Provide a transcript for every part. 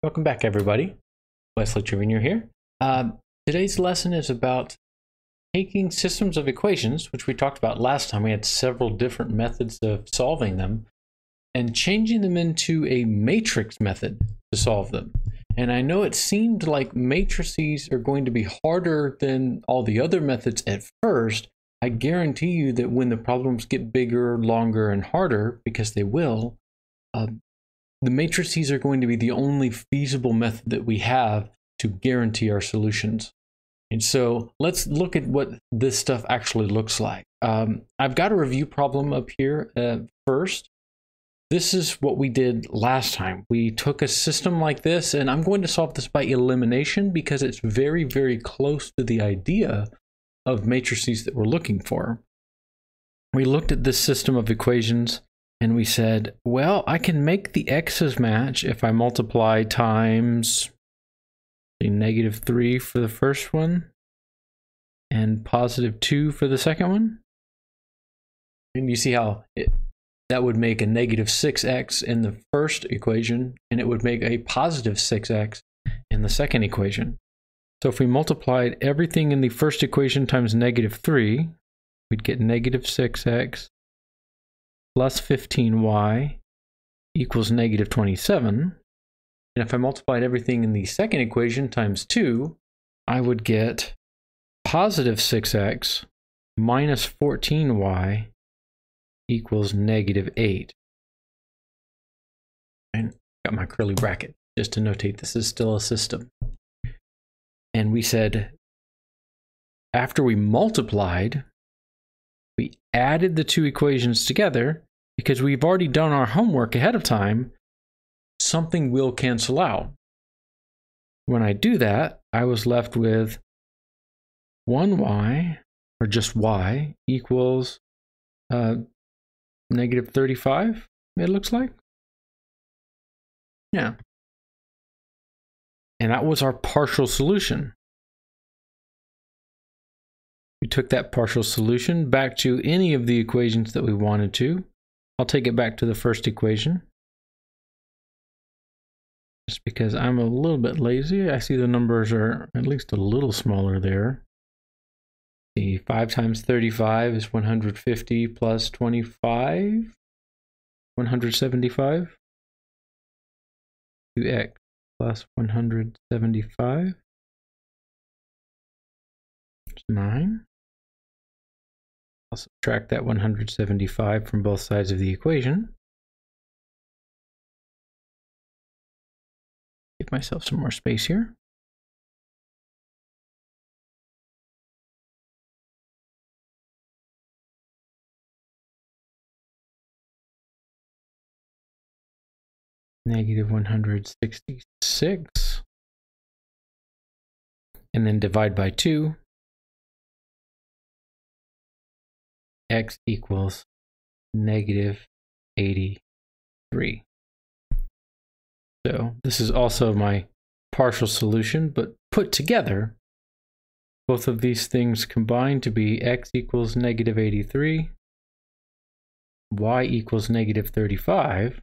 Welcome back, everybody. Wesley Trevino here. Uh, today's lesson is about taking systems of equations, which we talked about last time. We had several different methods of solving them, and changing them into a matrix method to solve them. And I know it seemed like matrices are going to be harder than all the other methods at first. I guarantee you that when the problems get bigger, longer, and harder, because they will, uh, the matrices are going to be the only feasible method that we have to guarantee our solutions. And so let's look at what this stuff actually looks like. Um, I've got a review problem up here uh, first. This is what we did last time. We took a system like this, and I'm going to solve this by elimination because it's very, very close to the idea of matrices that we're looking for. We looked at this system of equations and we said, well, I can make the x's match if I multiply times negative 3 for the first one and positive 2 for the second one. And you see how it, that would make a negative 6x in the first equation, and it would make a positive 6x in the second equation. So if we multiplied everything in the first equation times negative 3, we'd get negative 6x plus 15y equals negative 27. And if I multiplied everything in the second equation times 2, I would get positive 6x minus 14y equals negative 8. And got my curly bracket just to notate this is still a system. And we said after we multiplied, we added the two equations together because we've already done our homework ahead of time, something will cancel out. When I do that, I was left with 1y, or just y, equals uh, negative 35, it looks like. Yeah. And that was our partial solution. We took that partial solution back to any of the equations that we wanted to, I'll take it back to the first equation. Just because I'm a little bit lazy. I see the numbers are at least a little smaller there. The 5 times 35 is 150 plus 25, 175. 2x plus 175 is 9. I'll subtract that 175 from both sides of the equation. Give myself some more space here. Negative 166. And then divide by 2. X equals negative 83. So this is also my partial solution, but put together, both of these things combine to be x equals negative 83, y equals negative 35,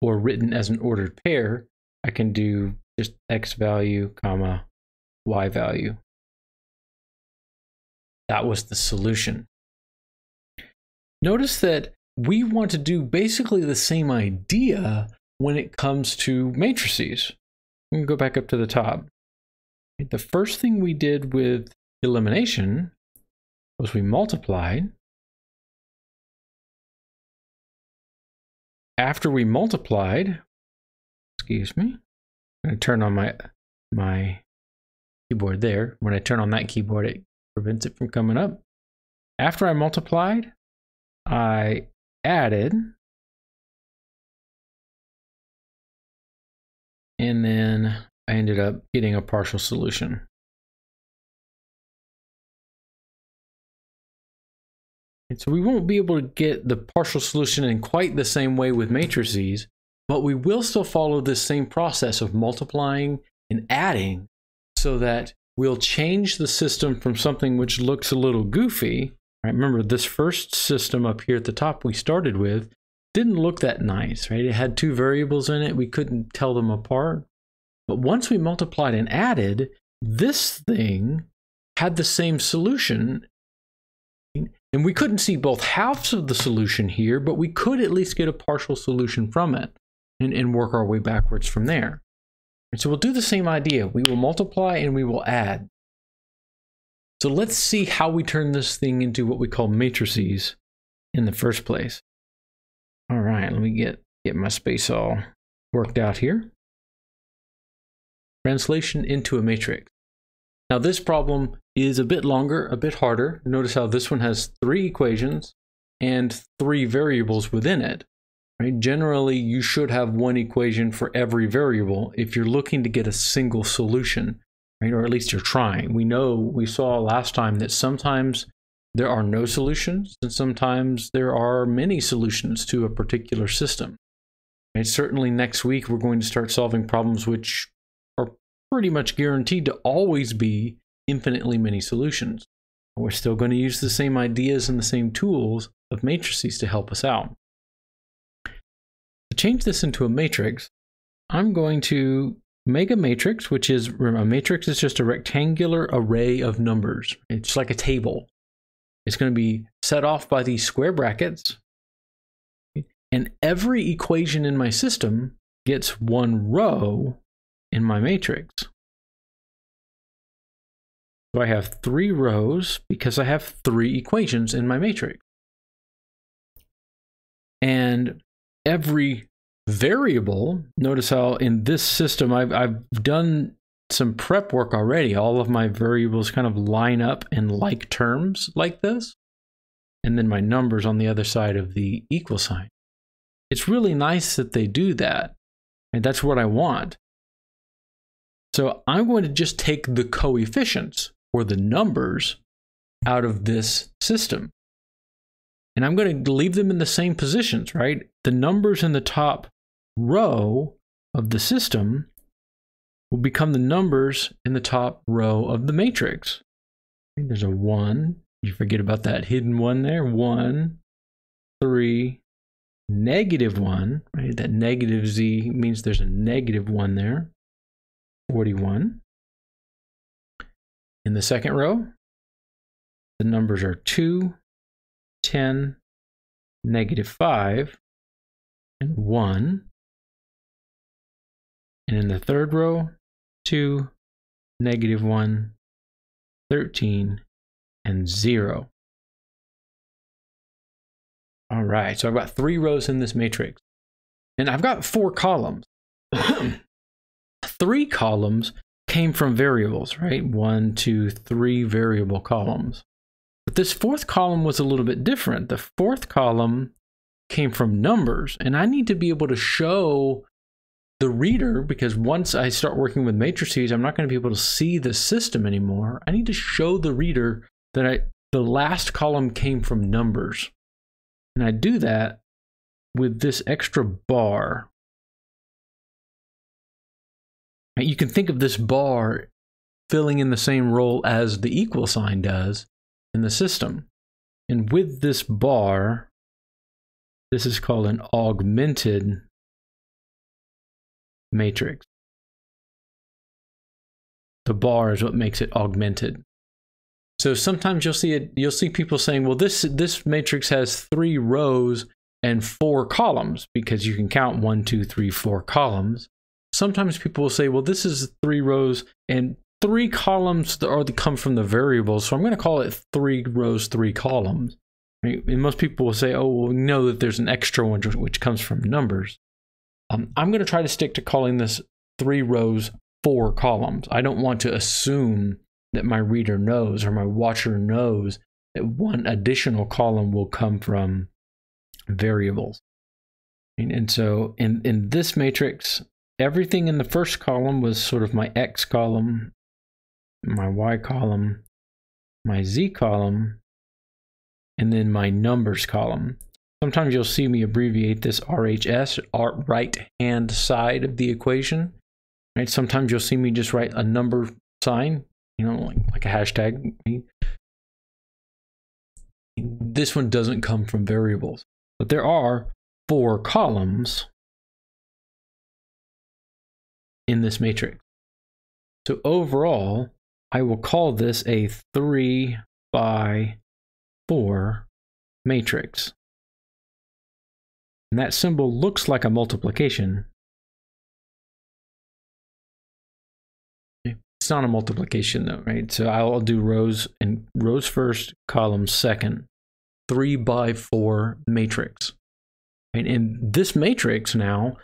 or written as an ordered pair, I can do just x value, comma, y value. That was the solution. Notice that we want to do basically the same idea when it comes to matrices. We can go back up to the top. The first thing we did with elimination was we multiplied. After we multiplied, excuse me, I'm going to turn on my, my keyboard there. When I turn on that keyboard, it prevents it from coming up. After I multiplied, I added and then I ended up getting a partial solution. And so we won't be able to get the partial solution in quite the same way with matrices, but we will still follow this same process of multiplying and adding so that we'll change the system from something which looks a little goofy Right, remember this first system up here at the top we started with, didn't look that nice, right? It had two variables in it. We couldn't tell them apart. But once we multiplied and added, this thing had the same solution. And we couldn't see both halves of the solution here, but we could at least get a partial solution from it and, and work our way backwards from there. And so we'll do the same idea. We will multiply and we will add. So let's see how we turn this thing into what we call matrices in the first place. All right, let me get, get my space all worked out here. Translation into a matrix. Now this problem is a bit longer, a bit harder. Notice how this one has three equations and three variables within it. Right? Generally, you should have one equation for every variable if you're looking to get a single solution, right? Or at least you're trying. We know, we saw last time that sometimes there are no solutions and sometimes there are many solutions to a particular system. Right? Certainly next week, we're going to start solving problems which are pretty much guaranteed to always be infinitely many solutions. We're still going to use the same ideas and the same tools of matrices to help us out. To change this into a matrix, I'm going to make a matrix, which is a matrix is just a rectangular array of numbers. It's like a table. It's going to be set off by these square brackets. And every equation in my system gets one row in my matrix. So I have three rows because I have three equations in my matrix. And every variable, notice how in this system I've, I've done some prep work already. All of my variables kind of line up in like terms like this. And then my numbers on the other side of the equal sign. It's really nice that they do that. And that's what I want. So I'm going to just take the coefficients or the numbers out of this system. And I'm going to leave them in the same positions, right? The numbers in the top row of the system will become the numbers in the top row of the matrix. There's a 1. You forget about that hidden 1 there. 1, 3, negative 1. Right? That negative z means there's a negative 1 there. 41. In the second row, the numbers are 2, 10, negative 5, and 1. And in the third row, 2, negative 1, 13, and 0. All right, so I've got three rows in this matrix. And I've got four columns. three columns came from variables, right? One, two, three variable columns. But this fourth column was a little bit different. The fourth column came from numbers, and I need to be able to show the reader, because once I start working with matrices, I'm not going to be able to see the system anymore. I need to show the reader that I, the last column came from numbers. And I do that with this extra bar. You can think of this bar filling in the same role as the equal sign does in the system. And with this bar, this is called an augmented matrix. The bar is what makes it augmented. So sometimes you'll see it you'll see people saying, well, this this matrix has three rows and four columns because you can count one, two, three, four columns. Sometimes people will say, well, this is three rows and three columns that are come from the variables. So I'm going to call it three rows, three columns. And most people will say, oh, well, we know that there's an extra one which comes from numbers. Um, I'm going to try to stick to calling this three rows, four columns. I don't want to assume that my reader knows or my watcher knows that one additional column will come from variables. And, and so in, in this matrix, everything in the first column was sort of my X column, my Y column, my Z column, and then my numbers column. Sometimes you'll see me abbreviate this RHS, right hand side of the equation. Right? Sometimes you'll see me just write a number sign, you know, like, like a hashtag. This one doesn't come from variables, but there are four columns in this matrix. So overall, I will call this a 3 by 4 matrix. And that symbol looks like a multiplication. It's not a multiplication though, right? So I'll do rows and rows first, columns second. 3 by 4 matrix. And, and this matrix now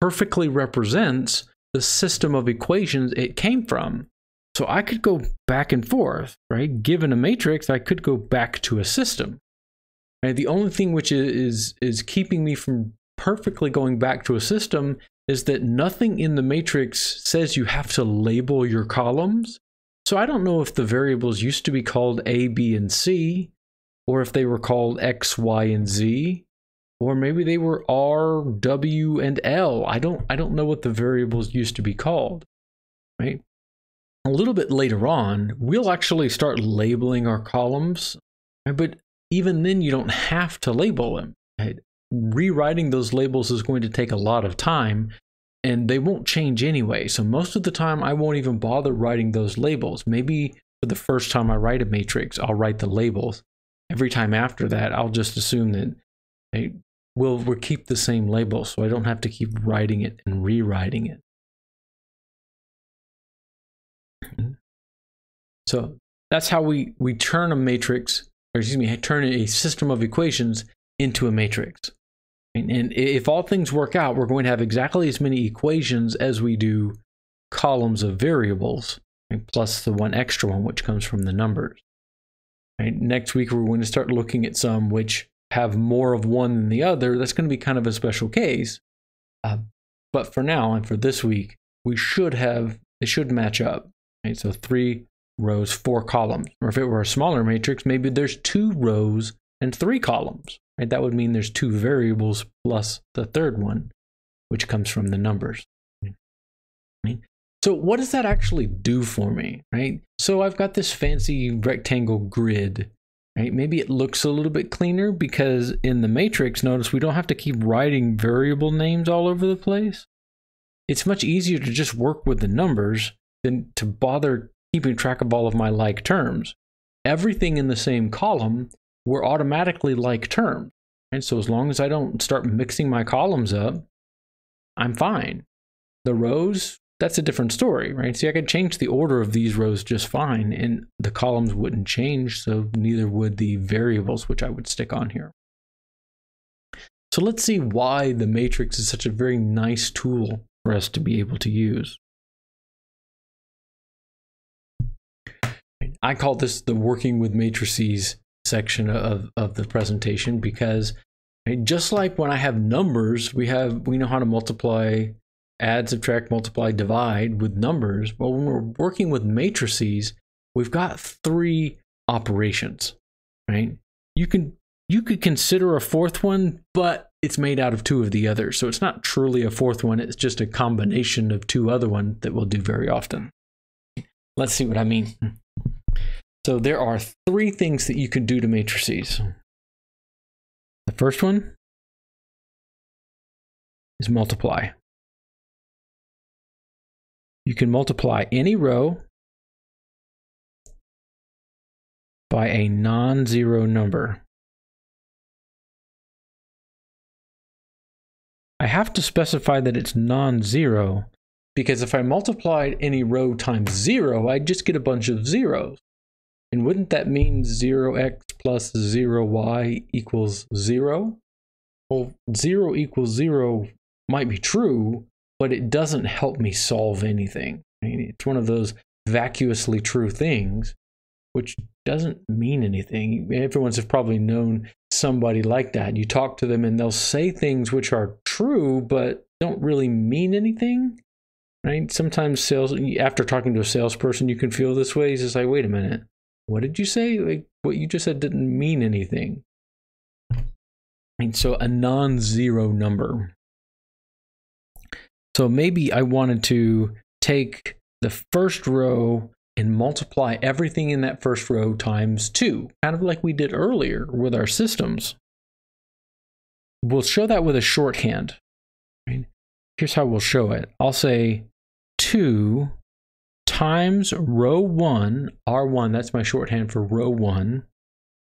perfectly represents the system of equations it came from. So I could go back and forth, right? Given a matrix, I could go back to a system. Right? The only thing which is is keeping me from perfectly going back to a system is that nothing in the matrix says you have to label your columns. So I don't know if the variables used to be called A, B, and C, or if they were called X, Y, and Z, or maybe they were R, W, and L. I don't I don't know what the variables used to be called. Right? A little bit later on, we'll actually start labeling our columns, but even then you don't have to label them. Right? Rewriting those labels is going to take a lot of time and they won't change anyway. So most of the time I won't even bother writing those labels. Maybe for the first time I write a matrix, I'll write the labels. Every time after that, I'll just assume that hey, we'll, we'll keep the same label so I don't have to keep writing it and rewriting it. Mm-hmm. So that's how we, we turn a matrix, or excuse me, turn a system of equations into a matrix. And if all things work out, we're going to have exactly as many equations as we do columns of variables, plus the one extra one, which comes from the numbers. Next week, we're going to start looking at some which have more of one than the other. That's going to be kind of a special case. Uh, but for now, and for this week, we should have, they should match up. Right? So three rows, four columns. Or if it were a smaller matrix, maybe there's two rows and three columns. Right? That would mean there's two variables plus the third one, which comes from the numbers. So what does that actually do for me, right? So I've got this fancy rectangle grid, right? Maybe it looks a little bit cleaner because in the matrix, notice we don't have to keep writing variable names all over the place. It's much easier to just work with the numbers than to bother keeping track of all of my like terms. Everything in the same column were automatically like terms. And so as long as I don't start mixing my columns up, I'm fine. The rows, that's a different story, right? See, I could change the order of these rows just fine, and the columns wouldn't change, so neither would the variables, which I would stick on here. So let's see why the matrix is such a very nice tool for us to be able to use. I call this the working with matrices section of, of the presentation because just like when I have numbers, we have we know how to multiply, add, subtract, multiply, divide with numbers. But when we're working with matrices, we've got three operations, right? You can you could consider a fourth one, but it's made out of two of the others. So it's not truly a fourth one, it's just a combination of two other ones that we'll do very often. Let's see what I mean. So there are three things that you can do to matrices. The first one is multiply. You can multiply any row by a non-zero number. I have to specify that it's non-zero because if I multiplied any row times zero, I'd just get a bunch of zeros. And wouldn't that mean 0x plus 0y equals 0? Well, 0 equals 0 might be true, but it doesn't help me solve anything. I mean, it's one of those vacuously true things, which doesn't mean anything. Everyone's have probably known somebody like that. You talk to them and they'll say things which are true, but don't really mean anything. Right? Sometimes sales after talking to a salesperson, you can feel this way. He's just like, wait a minute what did you say? Like what you just said didn't mean anything. And so a non-zero number. So maybe I wanted to take the first row and multiply everything in that first row times two, kind of like we did earlier with our systems. we'll show that with a shorthand. Right? Here's how we'll show it. I'll say 2 times row 1, R1, that's my shorthand for row 1.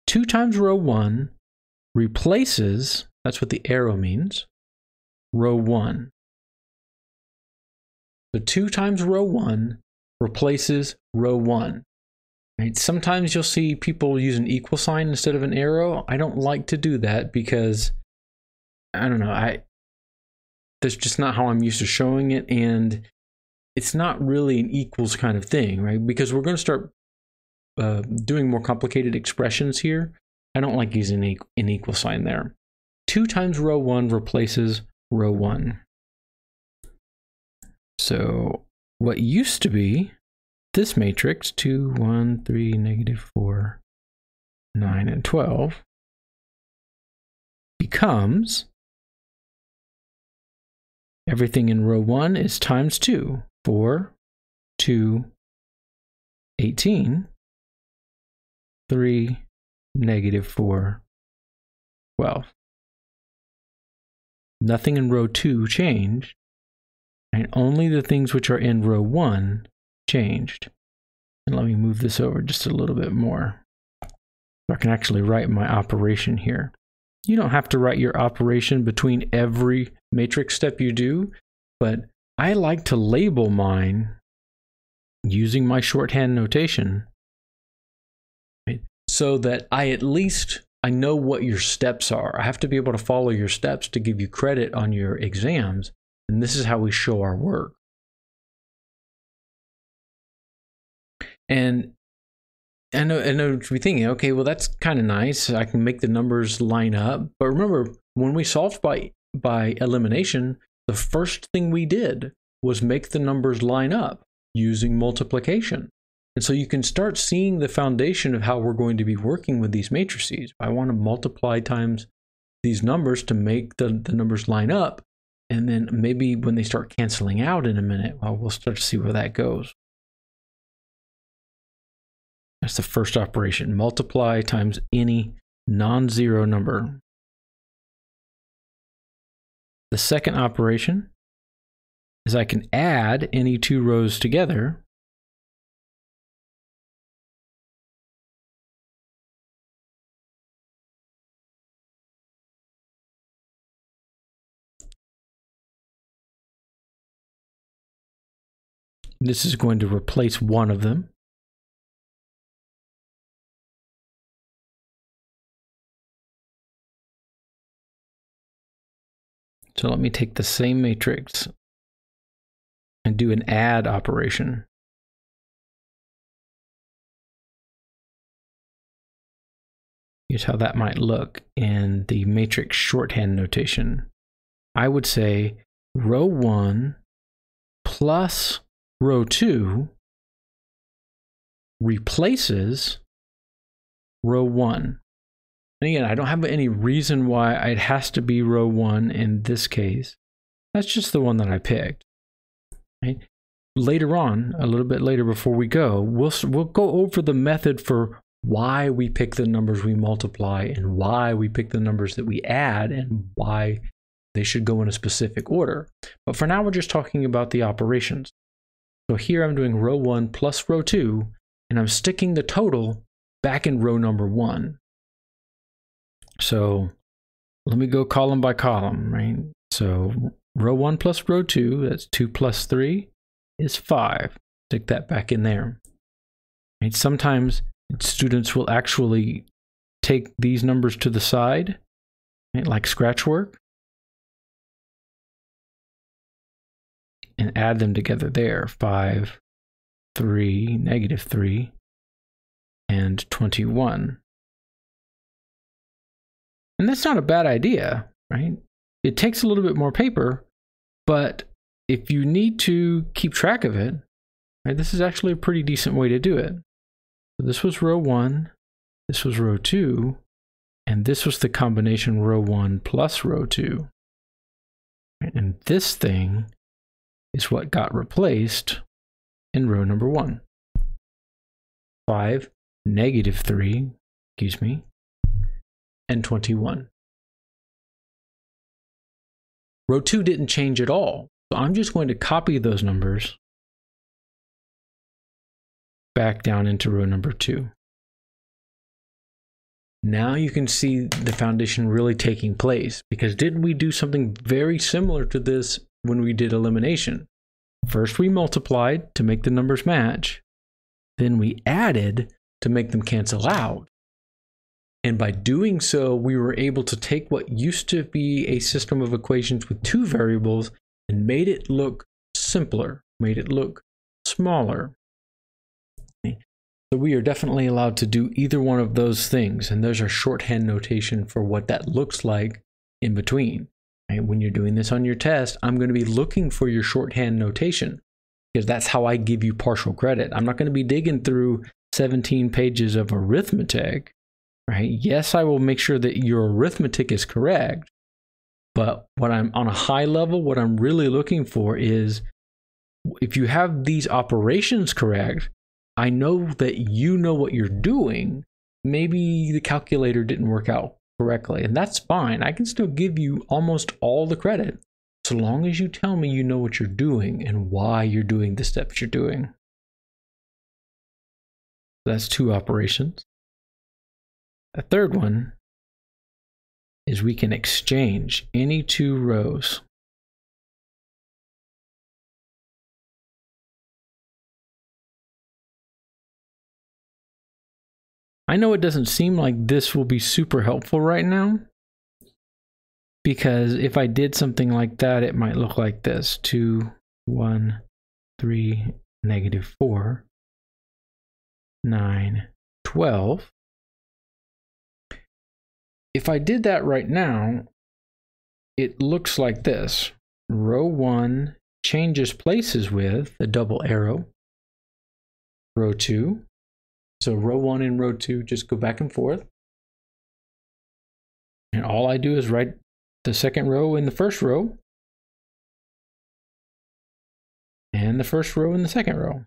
2 times row 1 replaces, that's what the arrow means, row 1. So 2 times row 1 replaces row 1. Right? Sometimes you'll see people use an equal sign instead of an arrow. I don't like to do that because I don't know, I that's just not how I'm used to showing it and it's not really an equals kind of thing, right? Because we're going to start uh, doing more complicated expressions here. I don't like using an equal sign there. 2 times row 1 replaces row 1. So what used to be this matrix, 2, 1, 3, negative 4, 9, and 12, becomes everything in row 1 is times 2. 4, 2, 18, 3, negative 4, 12. Nothing in row 2 changed, and only the things which are in row 1 changed. And let me move this over just a little bit more. So I can actually write my operation here. You don't have to write your operation between every matrix step you do, but I like to label mine using my shorthand notation so that I at least I know what your steps are. I have to be able to follow your steps to give you credit on your exams. And this is how we show our work. And I know, I know be thinking, okay, well, that's kind of nice. I can make the numbers line up. But remember, when we solved by by elimination, the first thing we did was make the numbers line up using multiplication. And so you can start seeing the foundation of how we're going to be working with these matrices. I want to multiply times these numbers to make the, the numbers line up. And then maybe when they start canceling out in a minute, well, we'll start to see where that goes. That's the first operation. Multiply times any non-zero number. The second operation is I can add any two rows together. This is going to replace one of them. So let me take the same matrix and do an add operation. Here's how that might look in the matrix shorthand notation. I would say row 1 plus row 2 replaces row 1. And again, I don't have any reason why it has to be row 1 in this case. That's just the one that I picked. Right? Later on, a little bit later before we go, we'll we'll go over the method for why we pick the numbers we multiply and why we pick the numbers that we add and why they should go in a specific order. But for now, we're just talking about the operations. So here I'm doing row 1 plus row 2, and I'm sticking the total back in row number 1. So let me go column by column, right? So Row 1 plus row 2, that's 2 plus 3, is 5. Stick that back in there. And sometimes students will actually take these numbers to the side, right, like scratch work, and add them together there. 5, 3, negative 3, and 21. And that's not a bad idea, right? It takes a little bit more paper, but if you need to keep track of it, right, this is actually a pretty decent way to do it. So this was row one, this was row two, and this was the combination row one plus row two. And this thing is what got replaced in row number one. 5, negative 3, excuse me, and 21. Row 2 didn't change at all. So I'm just going to copy those numbers back down into row number 2. Now you can see the foundation really taking place because didn't we do something very similar to this when we did elimination? First we multiplied to make the numbers match, then we added to make them cancel out. And by doing so, we were able to take what used to be a system of equations with two variables and made it look simpler, made it look smaller. So we are definitely allowed to do either one of those things. And there's our shorthand notation for what that looks like in between. Right? When you're doing this on your test, I'm going to be looking for your shorthand notation because that's how I give you partial credit. I'm not going to be digging through 17 pages of arithmetic, right? Yes, I will make sure that your arithmetic is correct. But what I'm on a high level, what I'm really looking for is if you have these operations correct, I know that you know what you're doing. Maybe the calculator didn't work out correctly, and that's fine. I can still give you almost all the credit so long as you tell me you know what you're doing and why you're doing the steps you're doing. That's two operations. A third one is we can exchange any two rows. I know it doesn't seem like this will be super helpful right now because if I did something like that, it might look like this 2, 1, 3, negative 4, 9, 12. If I did that right now, it looks like this. Row 1 changes places with a double arrow. Row 2 so row one and row two just go back and forth. And all I do is write the second row in the first row and the first row in the second row.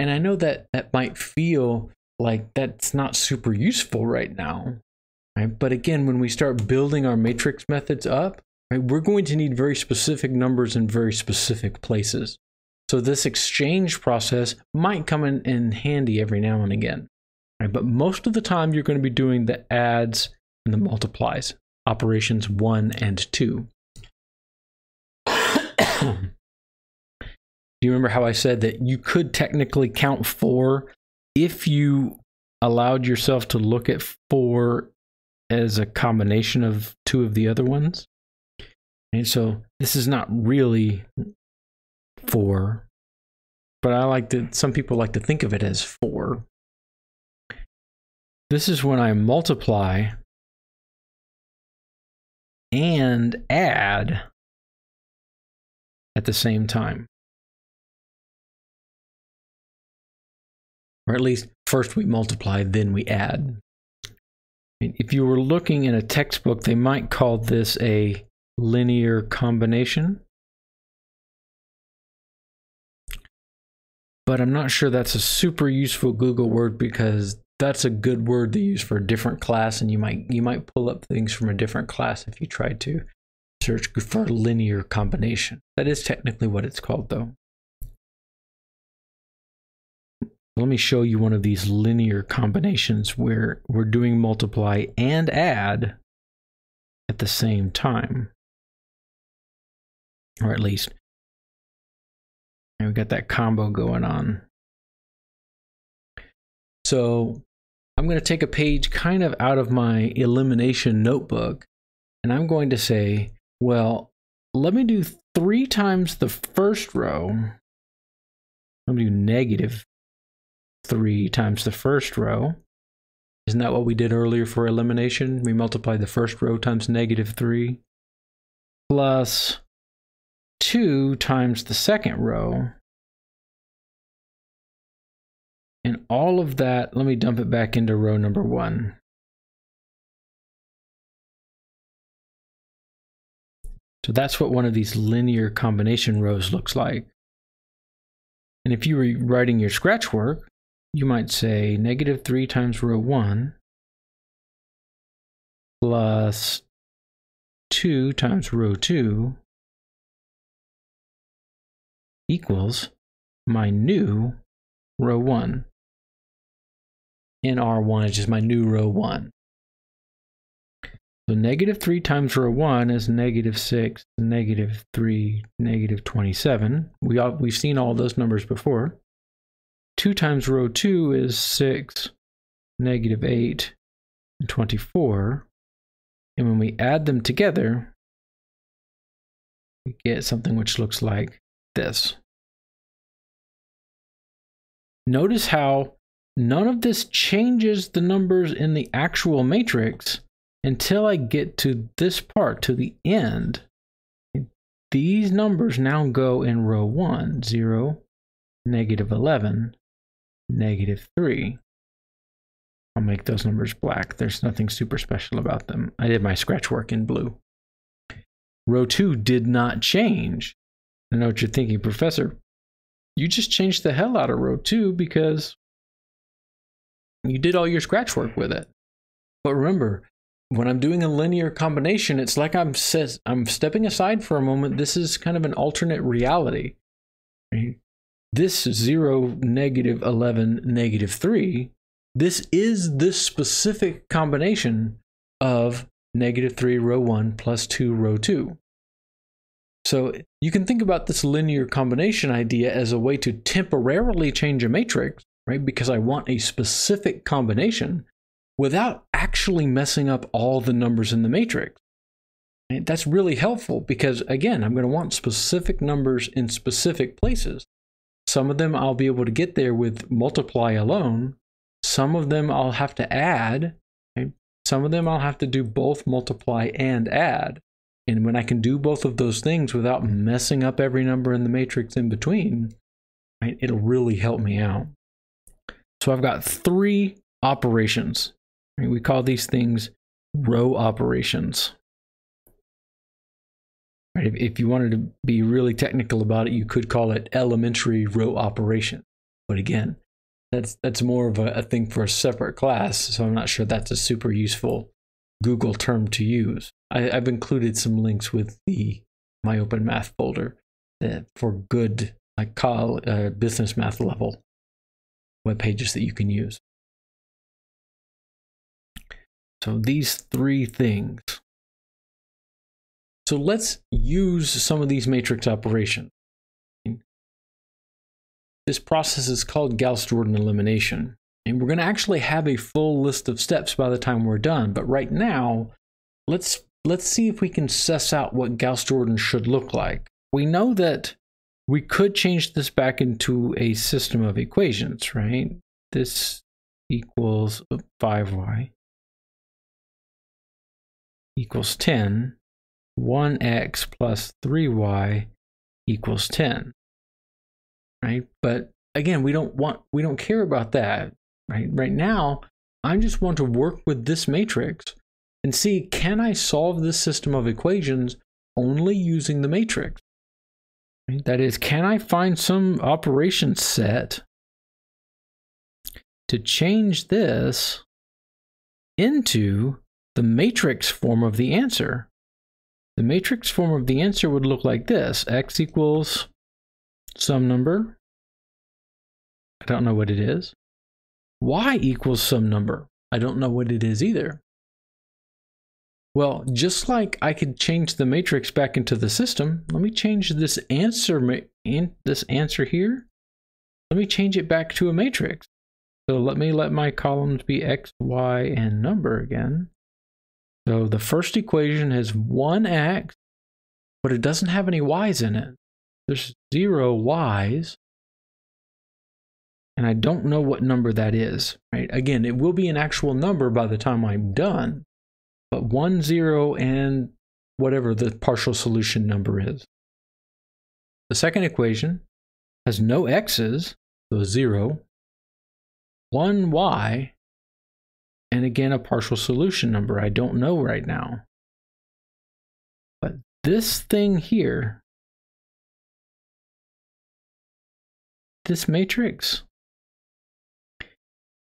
And I know that that might feel like that's not super useful right now. Right? But again, when we start building our matrix methods up, right, we're going to need very specific numbers in very specific places. So this exchange process might come in, in handy every now and again. Right? But most of the time you're going to be doing the adds and the multiplies, operations one and two. Do you remember how I said that you could technically count four if you allowed yourself to look at four as a combination of two of the other ones? And so this is not really four, but I like to, some people like to think of it as four. This is when I multiply and add at the same time. Or at least first we multiply, then we add. If you were looking in a textbook, they might call this a linear combination. but I'm not sure that's a super useful Google word because that's a good word to use for a different class and you might you might pull up things from a different class if you tried to search for linear combination. That is technically what it's called though. Let me show you one of these linear combinations where we're doing multiply and add at the same time. Or at least and we got that combo going on. So I'm going to take a page kind of out of my elimination notebook and I'm going to say, well, let me do three times the first row. Let me do negative three times the first row. Isn't that what we did earlier for elimination? We multiplied the first row times negative three plus 2 times the second row. And all of that, let me dump it back into row number 1. So that's what one of these linear combination rows looks like. And if you were writing your scratch work, you might say negative 3 times row 1 plus 2 times row 2 equals my new row 1. In R1 is just my new row 1. So negative 3 times row 1 is negative 6, negative 3, negative 27. We all, we've seen all those numbers before. 2 times row 2 is 6, negative 8, and 24. And when we add them together, we get something which looks like this. Notice how none of this changes the numbers in the actual matrix until I get to this part, to the end. These numbers now go in row 1, 0, negative 11, negative 3. I'll make those numbers black. There's nothing super special about them. I did my scratch work in blue. Row 2 did not change. I know what you're thinking, Professor. You just changed the hell out of row 2 because you did all your scratch work with it. But remember, when I'm doing a linear combination, it's like I'm says I'm stepping aside for a moment. This is kind of an alternate reality. This 0, negative 11, negative 3 this is this specific combination of negative 3 row 1 plus 2 row 2. So you can think about this linear combination idea as a way to temporarily change a matrix, right? Because I want a specific combination without actually messing up all the numbers in the matrix. Right? That's really helpful because, again, I'm going to want specific numbers in specific places. Some of them I'll be able to get there with multiply alone, some of them I'll have to add. Right? Some of them I'll have to do both multiply and add. And when I can do both of those things without messing up every number in the matrix in between, right, it'll really help me out. So I've got three operations. We call these things row operations. Right? If, if you wanted to be really technical about it, you could call it elementary row operation. But again, that's that's more of a, a thing for a separate class. So I'm not sure that's a super useful Google term to use. I, have included some links with the MyOpenMath folder for good like call uh, business math level web pages that you can use. So these three things. So let's use some of these matrix operations. This process is called Gauss-Jordan elimination. And we're going to actually have a full list of steps by the time we're done. But right now, let's let's see if we can suss out what Gauss-Jordan should look like. We know that we could change this back into a system of equations, right? This equals 5y equals 10. 1x plus 3y equals 10 right? But again, we don't want we don't care about that, right? Right now, I just want to work with this matrix and see can I solve this system of equations only using the matrix? Right? That is, can I find some operation set to change this into the matrix form of the answer? The matrix form of the answer would look like this x equals some number. I don't know what it is. Y equals some number. I don't know what it is either. Well, just like I could change the matrix back into the system, let me change this answer this answer here. Let me change it back to a matrix. So let me let my columns be x, y, and number again. So the first equation has one x, but it doesn't have any y's in it. There's zero y's. And I don't know what number that is, right? Again, it will be an actual number by the time I'm done. But one, zero, and whatever the partial solution number is. The second equation has no x's, so zero, one y, and again a partial solution number I don't know right now. But this thing here this matrix.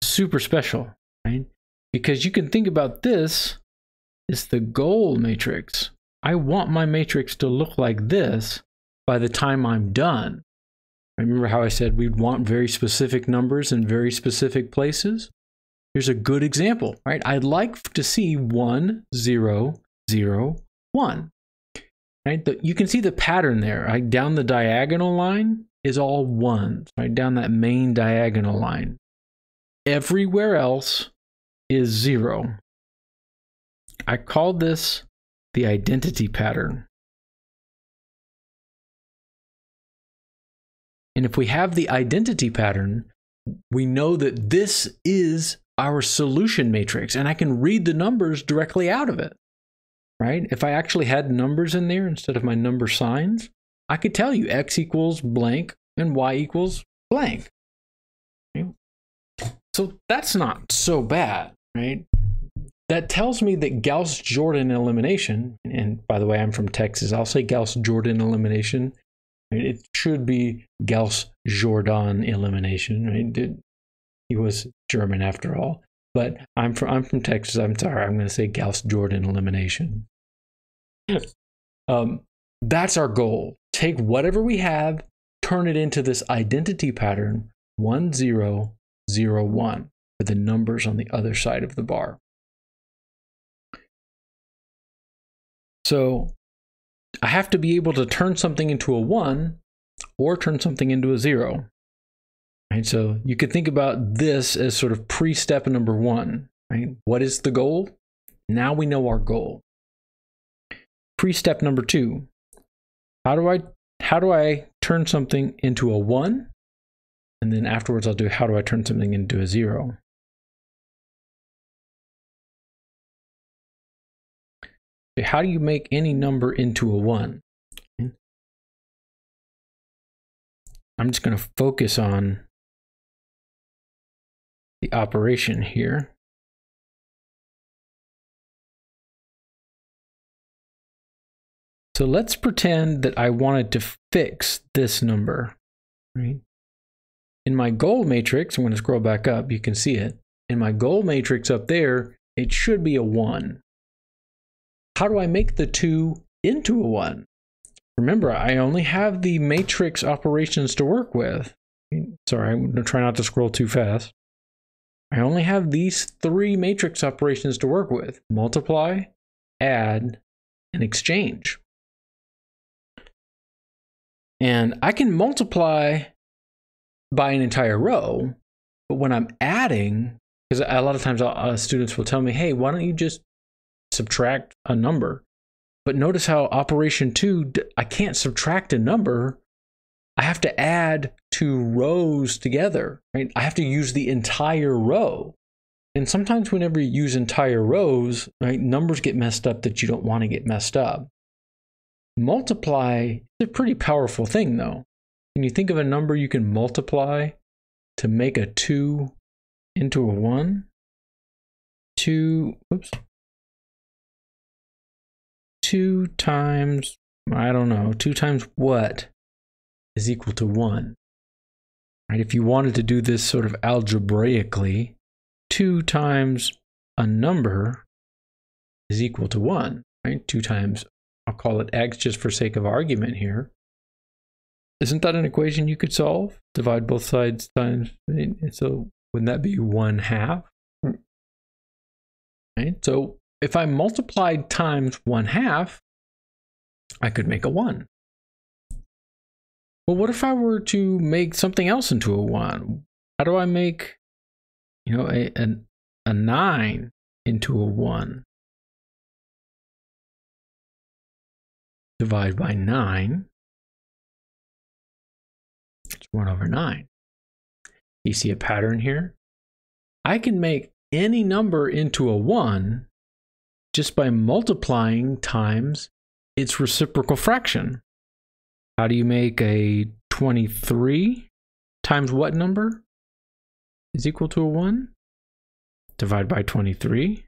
Super special, right? Because you can think about this is the goal matrix. I want my matrix to look like this by the time I'm done. Remember how I said we'd want very specific numbers in very specific places? Here's a good example, right? I'd like to see 1, 0, 0, 1. Right? The, you can see the pattern there. Right? Down the diagonal line is all ones, right? Down that main diagonal line. Everywhere else is zero. I call this the identity pattern. And if we have the identity pattern, we know that this is our solution matrix, and I can read the numbers directly out of it. Right? If I actually had numbers in there instead of my number signs, I could tell you x equals blank and y equals blank. So that's not so bad, right? That tells me that Gauss Jordan elimination, and by the way, I'm from Texas, I'll say Gauss Jordan elimination. It should be Gauss Jordan elimination. Right? He was German after all. But I'm from I'm from Texas. I'm sorry. I'm going to say Gauss Jordan elimination. um, that's our goal. Take whatever we have, turn it into this identity pattern 1001 with the numbers on the other side of the bar. So I have to be able to turn something into a 1 or turn something into a 0. Right? So you could think about this as sort of pre-step number 1. Right? What is the goal? Now we know our goal. Pre-step number 2. How do I how do I turn something into a 1? And then afterwards I'll do how do I turn something into a 0? How do you make any number into a 1? I'm just going to focus on the operation here. So let's pretend that I wanted to fix this number. Right? In my goal matrix, I'm going to scroll back up, you can see it. In my goal matrix up there, it should be a 1 how do I make the two into a one? Remember, I only have the matrix operations to work with. Sorry, I'm going to try not to scroll too fast. I only have these three matrix operations to work with. Multiply, add, and exchange. And I can multiply by an entire row, but when I'm adding, because a lot of times uh, students will tell me, hey, why don't you just subtract a number. But notice how operation two, I can't subtract a number. I have to add two rows together, right? I have to use the entire row. And sometimes whenever you use entire rows, right, numbers get messed up that you don't want to get messed up. Multiply is a pretty powerful thing though. Can you think of a number you can multiply to make a two into a one? Two, oops, 2 times, I don't know, 2 times what is equal to 1? Right? If you wanted to do this sort of algebraically, 2 times a number is equal to 1, right? 2 times, I'll call it x just for sake of argument here. Isn't that an equation you could solve? Divide both sides times, so wouldn't that be 1 half? Right? So if I multiplied times 1 half, I could make a 1. Well, what if I were to make something else into a 1? How do I make, you know, a, a, a 9 into a 1? Divide by 9. It's 1 over 9. You see a pattern here? I can make any number into a 1 just by multiplying times its reciprocal fraction. How do you make a 23 times what number is equal to a 1? Divide by 23.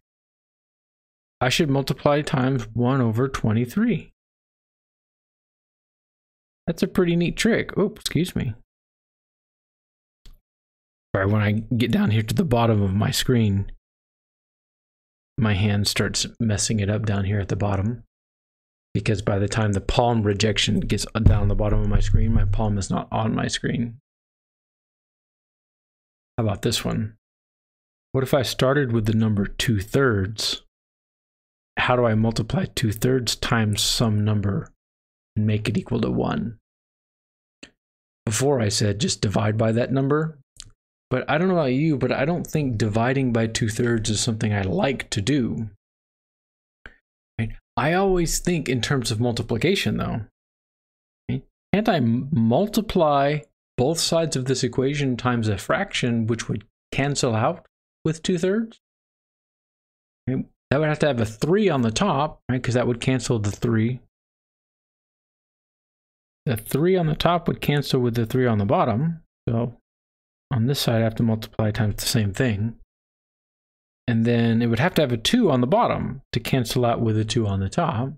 I should multiply times 1 over 23. That's a pretty neat trick. Oh, excuse me. Sorry, when I get down here to the bottom of my screen, my hand starts messing it up down here at the bottom. Because by the time the palm rejection gets down the bottom of my screen, my palm is not on my screen. How about this one? What if I started with the number 2 thirds? How do I multiply 2 thirds times some number and make it equal to 1? Before I said just divide by that number, but I don't know about you, but I don't think dividing by 2 thirds is something I like to do. I always think in terms of multiplication though. Can't I multiply both sides of this equation times a fraction which would cancel out with 2 thirds? That would have to have a 3 on the top, right? Because that would cancel the 3. The 3 on the top would cancel with the 3 on the bottom. So on this side, I have to multiply times the same thing. And then it would have to have a 2 on the bottom to cancel out with a 2 on the top.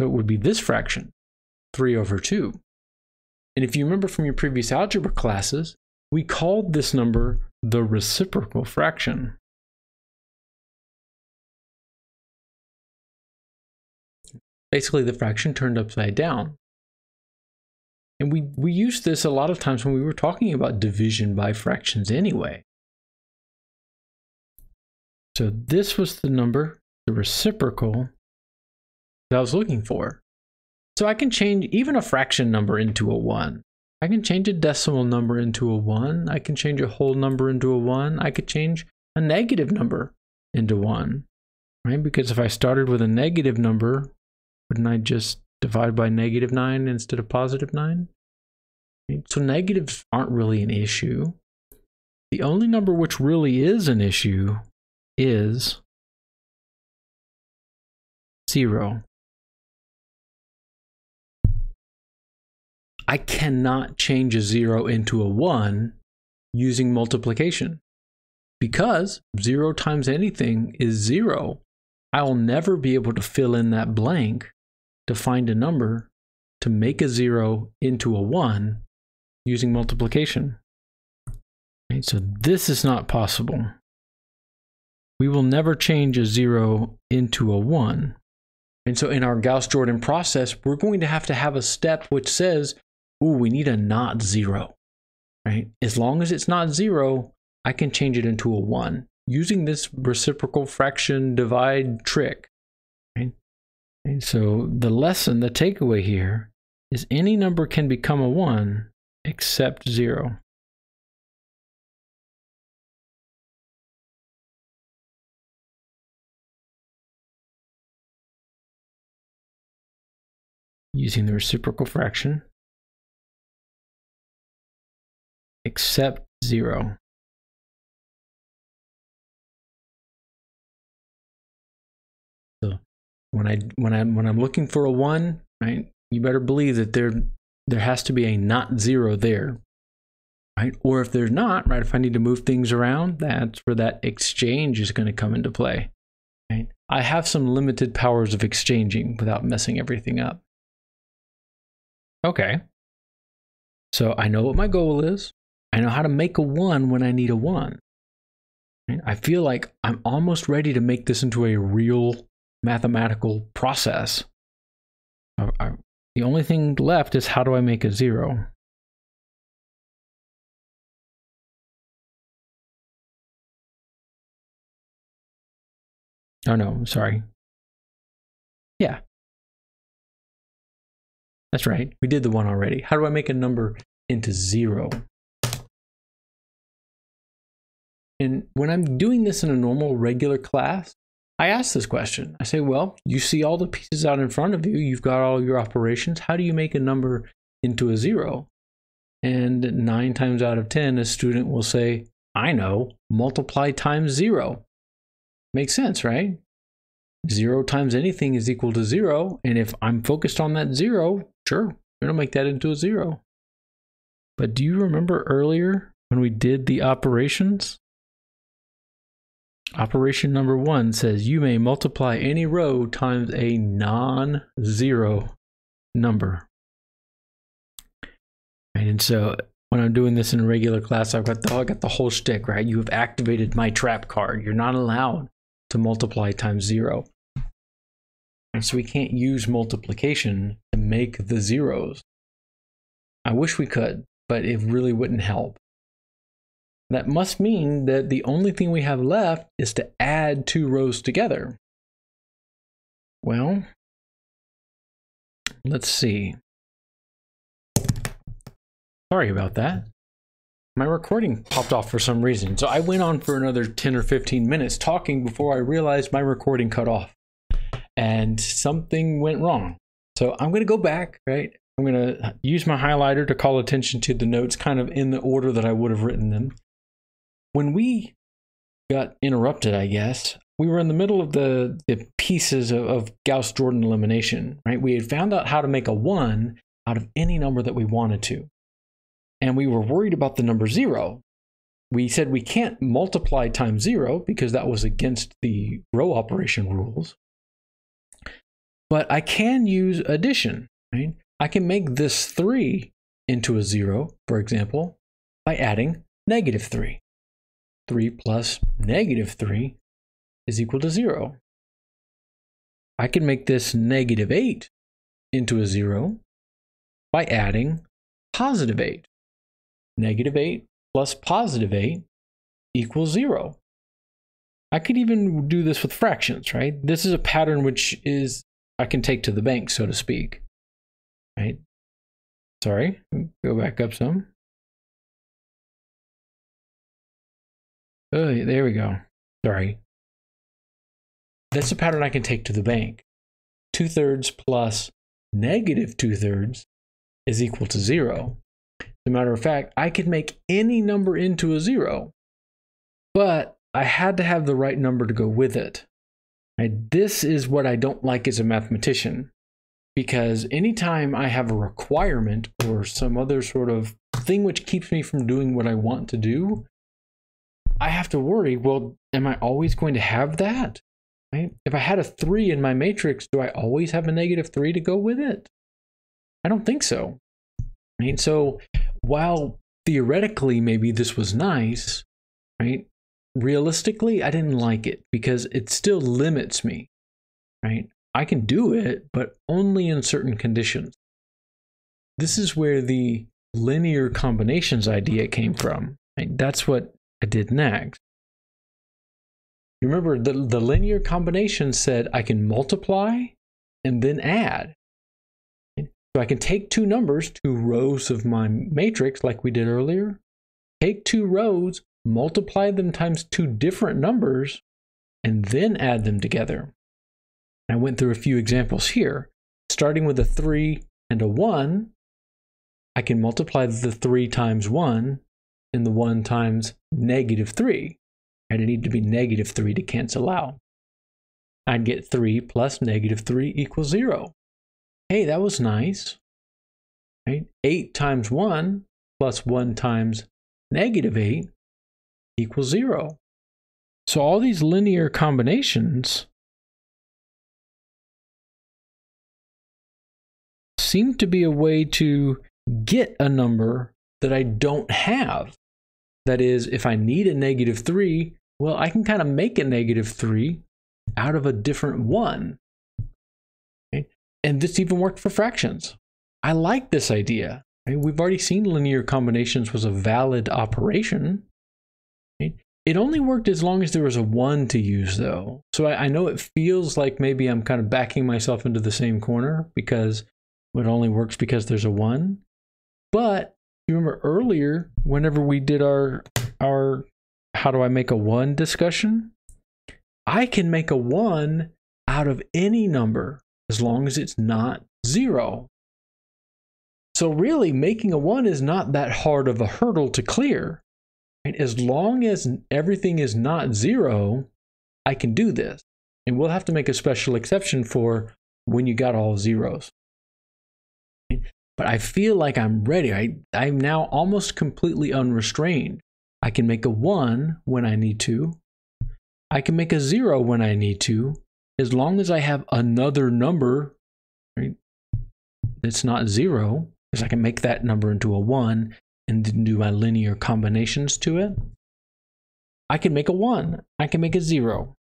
So it would be this fraction, 3 over 2. And if you remember from your previous algebra classes, we called this number the reciprocal fraction. basically the fraction turned upside down. And we, we use this a lot of times when we were talking about division by fractions anyway. So this was the number, the reciprocal that I was looking for. So I can change even a fraction number into a 1. I can change a decimal number into a 1. I can change a whole number into a 1. I could change a negative number into 1. Right? Because if I started with a negative number, wouldn't I just divide by negative 9 instead of positive 9? So negatives aren't really an issue. The only number which really is an issue is 0. I cannot change a 0 into a 1 using multiplication because 0 times anything is 0. I will never be able to fill in that blank to find a number to make a zero into a one using multiplication. Right, so this is not possible. We will never change a zero into a one. And so in our Gauss-Jordan process, we're going to have to have a step which says, ooh, we need a not zero, right? As long as it's not zero, I can change it into a one using this reciprocal fraction divide trick. Right? And so the lesson, the takeaway here is any number can become a 1 except 0. Using the reciprocal fraction except 0. So when I when I when I'm looking for a one, right? You better believe that there there has to be a not zero there, right? Or if there's not, right? If I need to move things around, that's where that exchange is going to come into play. Right? I have some limited powers of exchanging without messing everything up. Okay. So I know what my goal is. I know how to make a one when I need a one. I feel like I'm almost ready to make this into a real mathematical process. I, I, the only thing left is how do I make a zero? Oh no, sorry. Yeah. That's right. We did the one already. How do I make a number into zero? And when I'm doing this in a normal regular class, I ask this question. I say, well, you see all the pieces out in front of you. You've got all your operations. How do you make a number into a zero? And nine times out of 10, a student will say, I know, multiply times zero. Makes sense, right? Zero times anything is equal to zero. And if I'm focused on that zero, sure, I'm going to make that into a zero. But do you remember earlier when we did the operations? Operation number one says you may multiply any row times a non-zero number. Right, And so when I'm doing this in a regular class, I've got the, I got the whole shtick, right? You have activated my trap card. You're not allowed to multiply times zero. So we can't use multiplication to make the zeros. I wish we could, but it really wouldn't help. That must mean that the only thing we have left is to add two rows together. Well, let's see. Sorry about that. My recording popped off for some reason, so I went on for another 10 or 15 minutes talking before I realized my recording cut off and something went wrong. So I'm going to go back, right? I'm going to use my highlighter to call attention to the notes kind of in the order that I would have written them. When we got interrupted, I guess, we were in the middle of the, the pieces of, of Gauss Jordan elimination, right? We had found out how to make a one out of any number that we wanted to. And we were worried about the number zero. We said we can't multiply times zero because that was against the row operation rules. But I can use addition, right? I can make this 3 into a 0, for example, by adding negative 3. 3 plus negative 3 is equal to 0. I can make this negative 8 into a 0 by adding positive 8. Negative 8 plus positive 8 equals 0. I could even do this with fractions, right? This is a pattern which is I can take to the bank, so to speak. Right? Sorry, go back up some. Oh, there we go. Sorry. That's a pattern I can take to the bank. Two thirds plus negative two thirds is equal to zero. As a matter of fact, I could make any number into a zero, but I had to have the right number to go with it. Right? This is what I don't like as a mathematician because anytime I have a requirement or some other sort of thing which keeps me from doing what I want to do, I have to worry well, am I always going to have that? Right? If I had a three in my matrix, do I always have a negative three to go with it? I don't think so. I mean, So while theoretically maybe this was nice, right? Realistically, I didn't like it because it still limits me, right? I can do it, but only in certain conditions. This is where the linear combinations idea came from. Right? That's what I did next. Remember, the, the linear combination said I can multiply and then add. So I can take two numbers, two rows of my matrix, like we did earlier, take two rows, multiply them times two different numbers, and then add them together. I went through a few examples here. Starting with a 3 and a 1, I can multiply the 3 times 1 and the 1 times negative 3. And it need to be negative 3 to cancel out. I'd get 3 plus negative 3 equals 0. Hey, that was nice. Right? 8 times 1 plus 1 times negative 8 equals zero. So all these linear combinations seem to be a way to get a number that I don't have. That is, if I need a negative 3, well, I can kind of make a negative 3 out of a different 1. Okay? And this even worked for fractions. I like this idea. We've already seen linear combinations was a valid operation. It only worked as long as there was a one to use, though. So I, I, know it feels like maybe I'm kind of backing myself into the same corner because it only works because there's a one. But you remember earlier, whenever we did our our how do I make a one discussion, I can make a one out of any number as long as it's not zero. So really, making a one is not that hard of a hurdle to clear. As long as everything is not zero, I can do this. And we'll have to make a special exception for when you got all zeros. But I feel like I'm ready. I, I'm now almost completely unrestrained. I can make a one when I need to. I can make a zero when I need to, as long as I have another number right, that's not zero, because I can make that number into a one and do my linear combinations to it, I can make a 1. I can make a 0.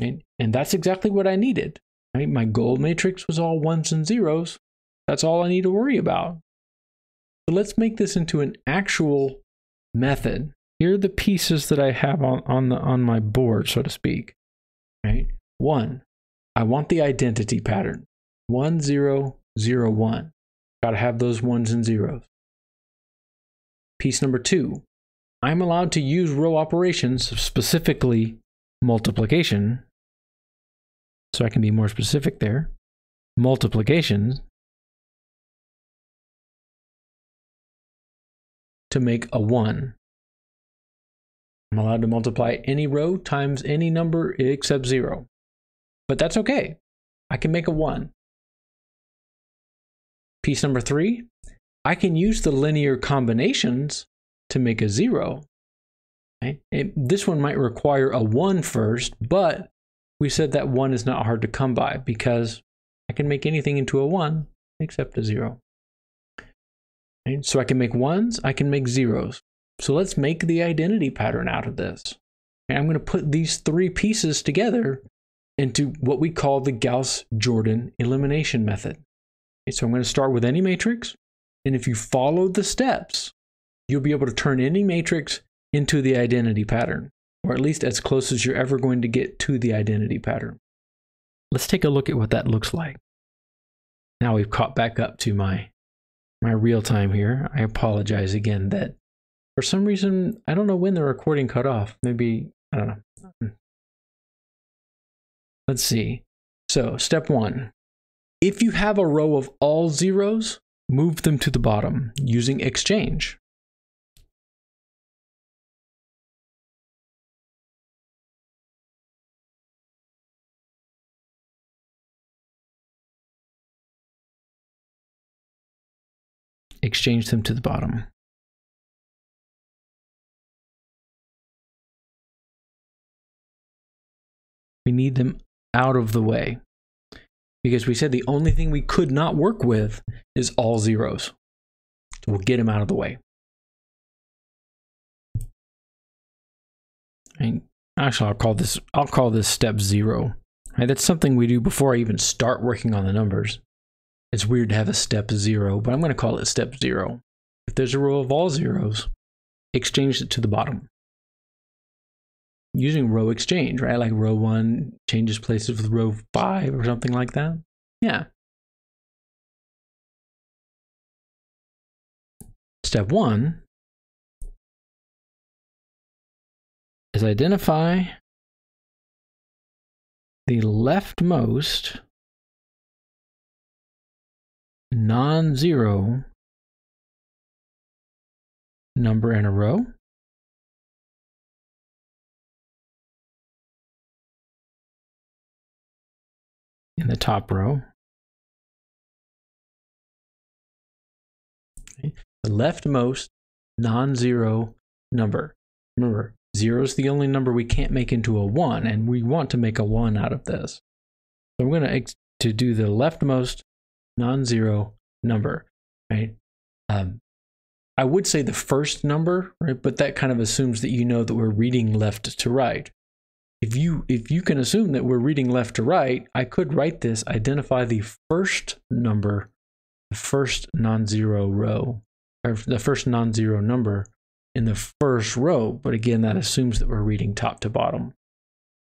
Right? And that's exactly what I needed. Right? My goal matrix was all ones and zeros. That's all I need to worry about. So let's make this into an actual method. Here are the pieces that I have on, on, the, on my board, so to speak. Right? One, I want the identity pattern. One, zero, zero, one. Got to have those ones and zeros. Piece number two, I'm allowed to use row operations, specifically multiplication. So I can be more specific there. Multiplication to make a 1. I'm allowed to multiply any row times any number except 0. But that's okay. I can make a 1. Piece number 3, I can use the linear combinations to make a 0. Okay? This one might require a 1 first, but we said that 1 is not hard to come by because I can make anything into a 1 except a 0. Right? So I can make ones, I can make zeros. So let's make the identity pattern out of this. And I'm going to put these three pieces together into what we call the Gauss-Jordan elimination method. Okay, so I'm going to start with any matrix, and if you follow the steps, you'll be able to turn any matrix into the identity pattern, or at least as close as you're ever going to get to the identity pattern. Let's take a look at what that looks like. Now we've caught back up to my my real time here. I apologize again that for some reason, I don't know when the recording cut off. Maybe, I don't know. Let's see. So, step one if you have a row of all zeros, move them to the bottom using exchange. exchange them to the bottom. We need them out of the way because we said the only thing we could not work with is all zeros. So we'll get them out of the way. And actually, I'll call this I'll call this step zero. Right, that's something we do before I even start working on the numbers. It's weird to have a step zero, but I'm going to call it step zero. If there's a row of all zeros, exchange it to the bottom. Using row exchange, right? Like row one changes places with row five or something like that. Yeah. Step one is identify the leftmost non-zero number in a row. In the top row. Okay. The leftmost non-zero number. Remember, zero is the only number we can't make into a one, and we want to make a one out of this. So I'm going to, to do the leftmost non-zero number, right? Um, I would say the first number, right? But that kind of assumes that you know that we're reading left to right. If you if you can assume that we're reading left to right, I could write this, identify the first number, the first non-zero row, or the first non-zero number in the first row. But again, that assumes that we're reading top to bottom.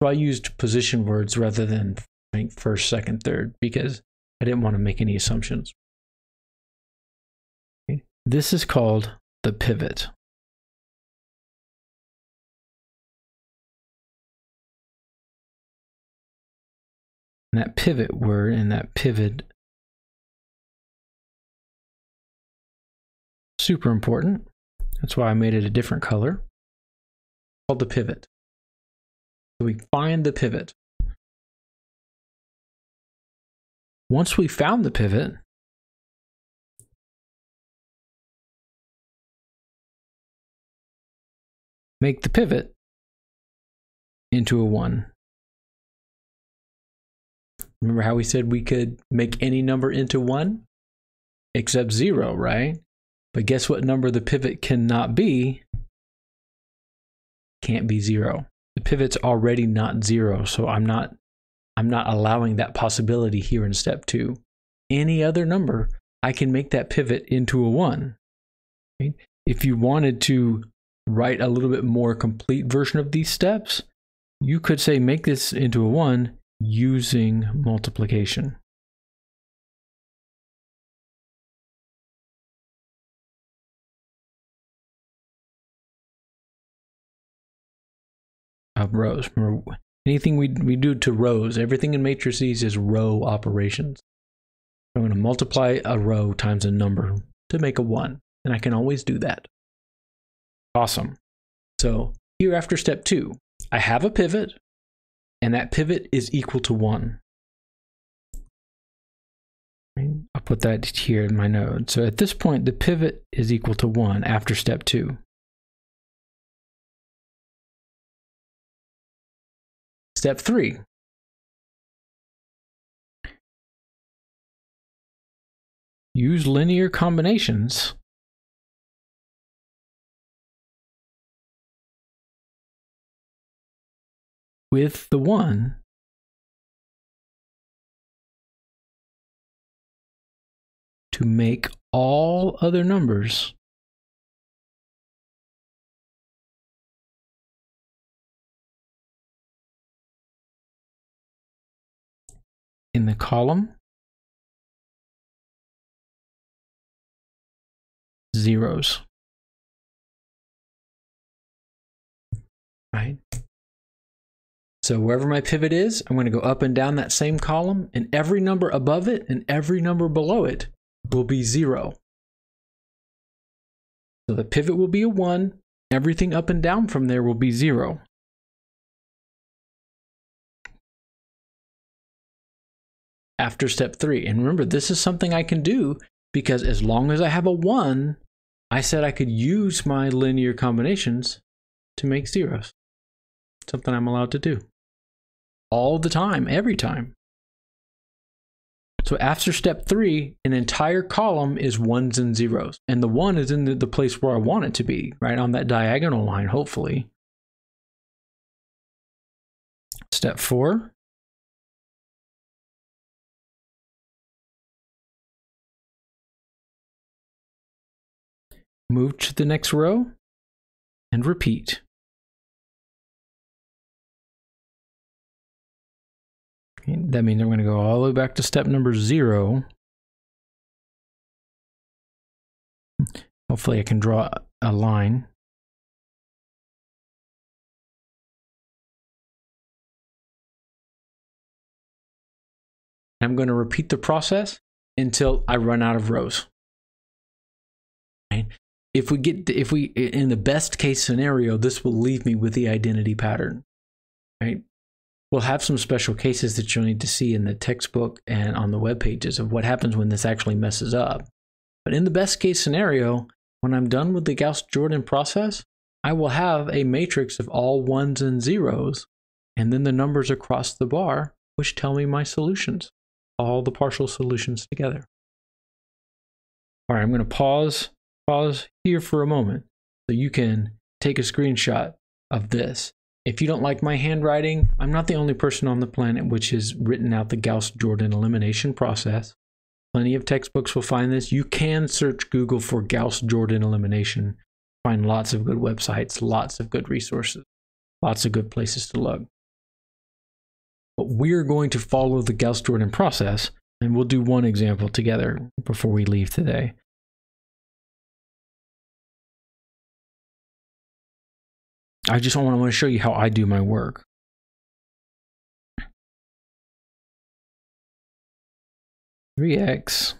So I used position words rather than first, second, third, because I didn't want to make any assumptions. This is called the pivot. And that pivot word and that pivot super important. That's why I made it a different color. Called the pivot. So we find the pivot. Once we found the pivot, make the pivot into a 1. Remember how we said we could make any number into 1? Except 0, right? But guess what number the pivot cannot be? Can't be zero. The pivot's already not zero, so I'm not I'm not allowing that possibility here in step two. Any other number, I can make that pivot into a one. Right? If you wanted to write a little bit more complete version of these steps, you could say make this into a one using multiplication. of rows. Anything we, we do to rows, everything in matrices is row operations. I'm going to multiply a row times a number to make a 1, and I can always do that. Awesome. So here after step 2, I have a pivot, and that pivot is equal to 1. I'll put that here in my node. So at this point, the pivot is equal to 1 after step 2. Step three. Use linear combinations with the one to make all other numbers in the column. Zeros. So wherever my pivot is, I'm going to go up and down that same column, and every number above it and every number below it will be zero. So the pivot will be a one, everything up and down from there will be zero. after step three. And remember, this is something I can do because as long as I have a one, I said I could use my linear combinations to make zeros. Something I'm allowed to do all the time, every time. So after step three, an entire column is ones and zeros. And the one is in the, the place where I want it to be, right on that diagonal line, hopefully. Step four, move to the next row, and repeat. That means I'm going to go all the way back to step number zero. Hopefully I can draw a line. I'm going to repeat the process until I run out of rows if we get if we in the best case scenario this will leave me with the identity pattern right we'll have some special cases that you'll need to see in the textbook and on the web pages of what happens when this actually messes up but in the best case scenario when i'm done with the gauss-jordan process i will have a matrix of all ones and zeros and then the numbers across the bar which tell me my solutions all the partial solutions together all right i'm going to pause pause here for a moment so you can take a screenshot of this. If you don't like my handwriting, I'm not the only person on the planet which has written out the Gauss-Jordan elimination process. Plenty of textbooks will find this. You can search Google for Gauss-Jordan elimination. Find lots of good websites, lots of good resources, lots of good places to look. But we're going to follow the Gauss-Jordan process, and we'll do one example together before we leave today. I just want to show you how I do my work. Three x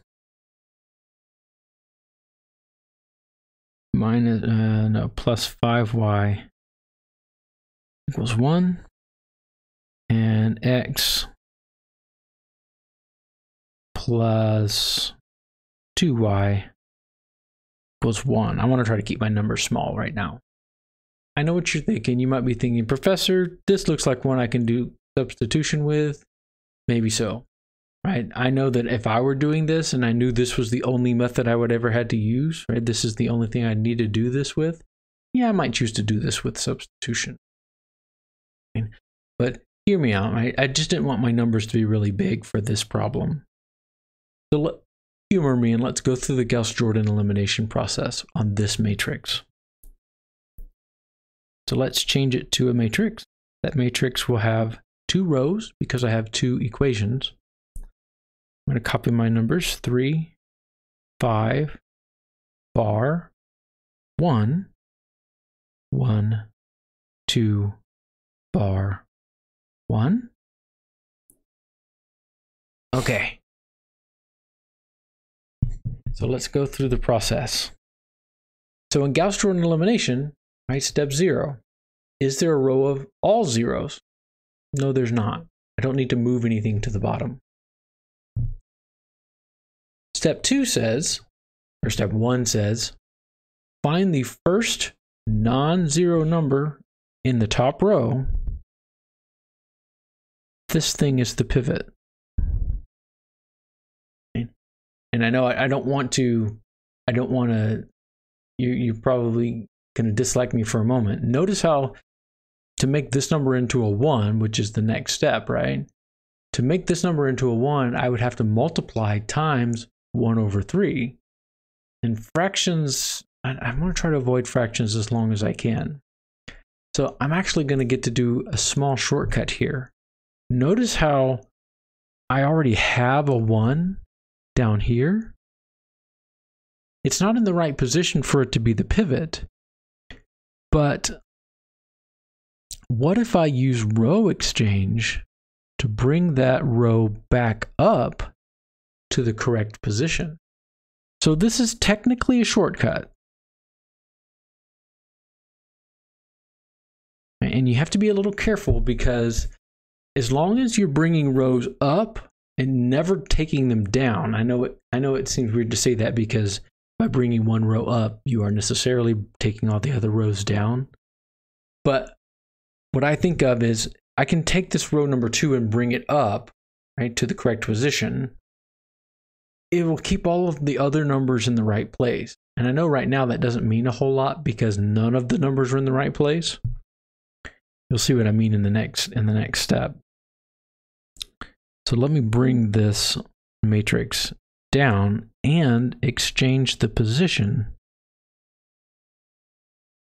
minus uh, no plus five y equals one, and x plus two y equals one. I want to try to keep my numbers small right now. I know what you're thinking. You might be thinking, Professor, this looks like one I can do substitution with. Maybe so. right? I know that if I were doing this and I knew this was the only method I would ever had to use, right? This is the only thing I need to do this with. Yeah, I might choose to do this with substitution. But hear me out, right? I just didn't want my numbers to be really big for this problem. So humor me and let's go through the Gauss-Jordan elimination process on this matrix. So let's change it to a matrix. That matrix will have two rows because I have two equations. I'm going to copy my numbers 3, 5, bar, 1, 1, 2, bar, 1. Okay. So let's go through the process. So in Gauss-Jordan elimination, right, step 0, is there a row of all zeros? No, there's not. I don't need to move anything to the bottom. Step two says, or step one says, find the first non-zero number in the top row. This thing is the pivot. And I know I, I don't want to, I don't want to, you, you probably going to dislike me for a moment. Notice how to make this number into a 1, which is the next step, right? To make this number into a 1, I would have to multiply times 1 over 3. And fractions, I'm going to try to avoid fractions as long as I can. So I'm actually going to get to do a small shortcut here. Notice how I already have a 1 down here. It's not in the right position for it to be the pivot, but what if I use row exchange to bring that row back up to the correct position? So this is technically a shortcut. And you have to be a little careful because as long as you're bringing rows up and never taking them down, I know it, I know it seems weird to say that because by bringing one row up, you are necessarily taking all the other rows down. But what I think of is I can take this row number two and bring it up, right, to the correct position. It will keep all of the other numbers in the right place. And I know right now that doesn't mean a whole lot because none of the numbers are in the right place. You'll see what I mean in the next in the next step. So let me bring this matrix down and exchange the position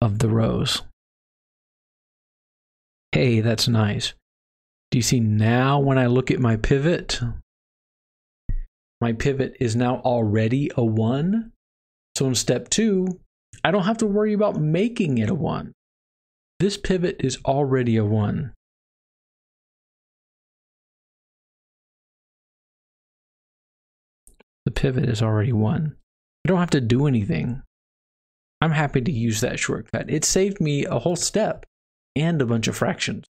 of the rows. Hey, that's nice. Do you see now when I look at my pivot? My pivot is now already a 1. So in step 2, I don't have to worry about making it a 1. This pivot is already a 1. Pivot is already 1. I don't have to do anything. I'm happy to use that shortcut. It saved me a whole step and a bunch of fractions.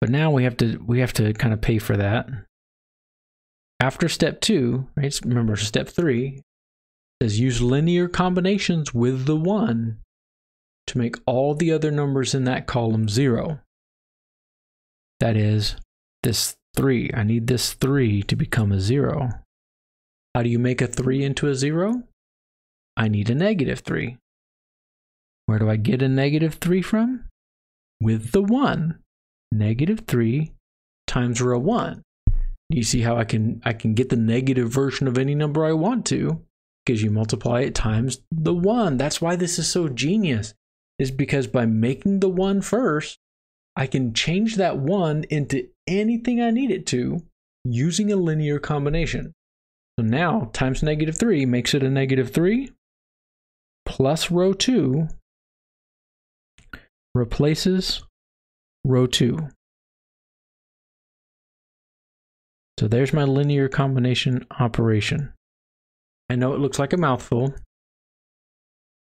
But now we have to we have to kind of pay for that. After step two, right? Remember step three says use linear combinations with the one to make all the other numbers in that column zero. That is this three. I need this three to become a zero. How do you make a three into a zero? I need a negative three. Where do I get a negative 3 from? With the 1. Negative 3 times row 1. You see how I can I can get the negative version of any number I want to because you multiply it times the 1. That's why this is so genius. Is because by making the 1 first, I can change that 1 into anything I need it to using a linear combination. So now times negative 3 makes it a negative 3 plus row 2 replaces row 2. So there's my linear combination operation. I know it looks like a mouthful,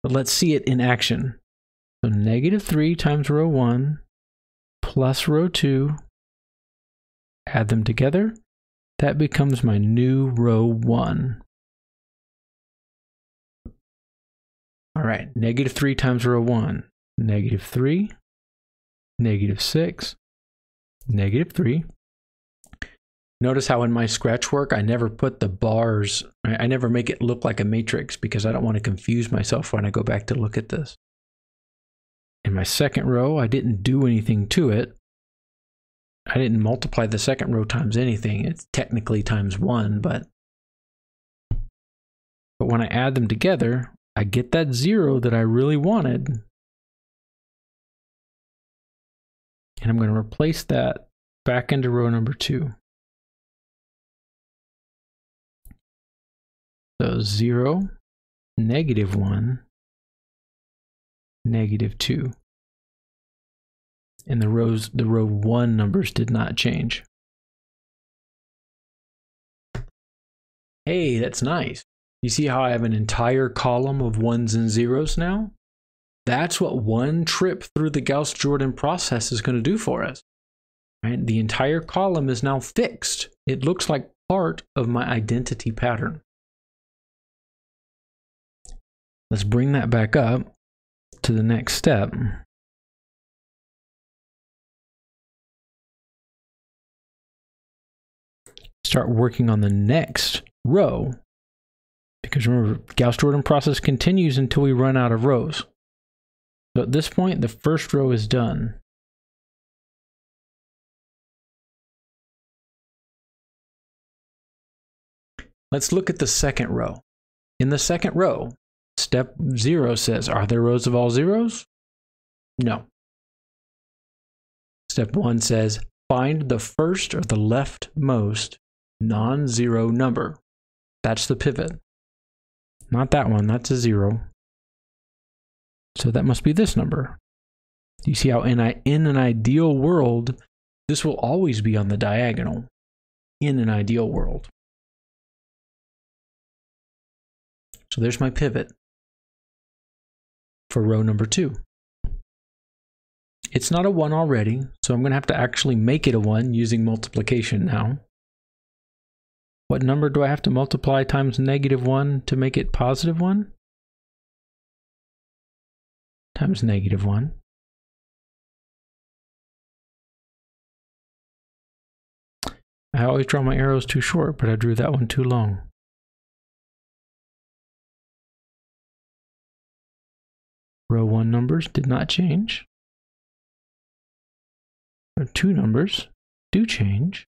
but let's see it in action. So negative 3 times row 1 plus row 2, add them together, that becomes my new row 1. All right, negative 3 times row 1 negative 3, negative 6, negative 3. Notice how in my scratch work, I never put the bars, I never make it look like a matrix because I don't want to confuse myself when I go back to look at this. In my second row, I didn't do anything to it. I didn't multiply the second row times anything. It's technically times one, but but when I add them together, I get that zero that I really wanted. And I'm going to replace that back into row number two. So 0, negative 1, negative 2. And the rows, the row 1 numbers did not change. Hey, that's nice. You see how I have an entire column of ones and zeros now? That's what one trip through the Gauss-Jordan process is going to do for us. Right? The entire column is now fixed. It looks like part of my identity pattern. Let's bring that back up to the next step. Start working on the next row. Because remember, Gauss-Jordan process continues until we run out of rows. So at this point, the first row is done. Let's look at the second row. In the second row, Step zero says, are there rows of all zeros? No. Step one says, find the first or the leftmost non-zero number. That's the pivot. Not that one, that's a zero. So that must be this number. You see how in, I, in an ideal world, this will always be on the diagonal. In an ideal world. So there's my pivot for row number two. It's not a 1 already, so I'm going to have to actually make it a 1 using multiplication now. What number do I have to multiply times negative 1 to make it positive 1? Times negative 1. I always draw my arrows too short, but I drew that one too long. Row 1 numbers did not change. Row 2 numbers do change.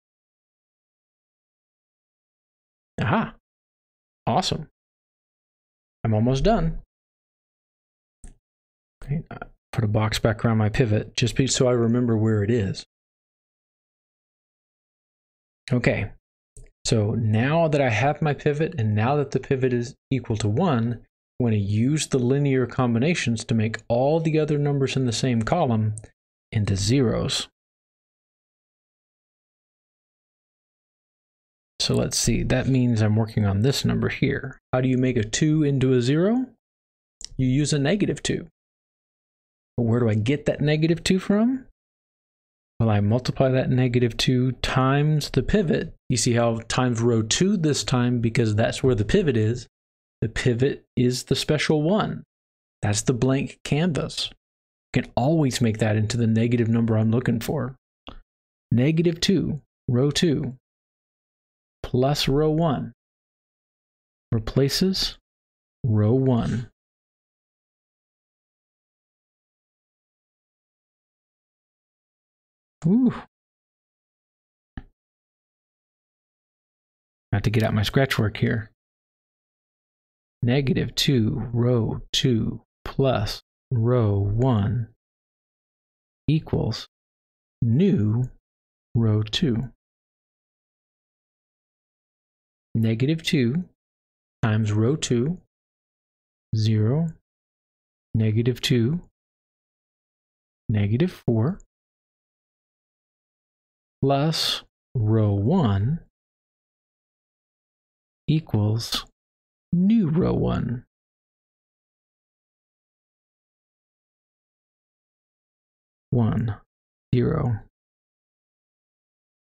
Aha! Awesome. I'm almost done. Okay, put a box back around my pivot just so I remember where it is. Okay, so now that I have my pivot and now that the pivot is equal to 1, I'm going to use the linear combinations to make all the other numbers in the same column into zeros. So let's see, that means I'm working on this number here. How do you make a 2 into a 0? You use a negative 2. But where do I get that negative 2 from? Well, I multiply that negative 2 times the pivot. You see how times row 2 this time because that's where the pivot is. The pivot is the special one. That's the blank canvas. You can always make that into the negative number I'm looking for. Negative 2, row 2, plus row 1 replaces row 1. Ooh. I have to get out my scratch work here negative 2 row 2 plus row 1 equals new row 2. Negative 2 times row 2, 0, negative 2, negative 4, plus row 1 equals new row 1. One, zero,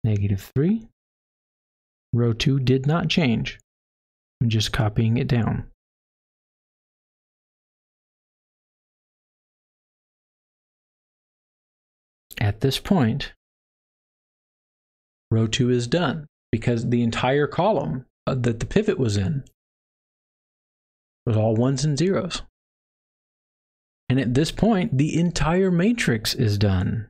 negative three. Row two did not change. I'm just copying it down. At this point, row two is done. because the entire column uh, that the pivot was in was all ones and zeros. And at this point, the entire matrix is done.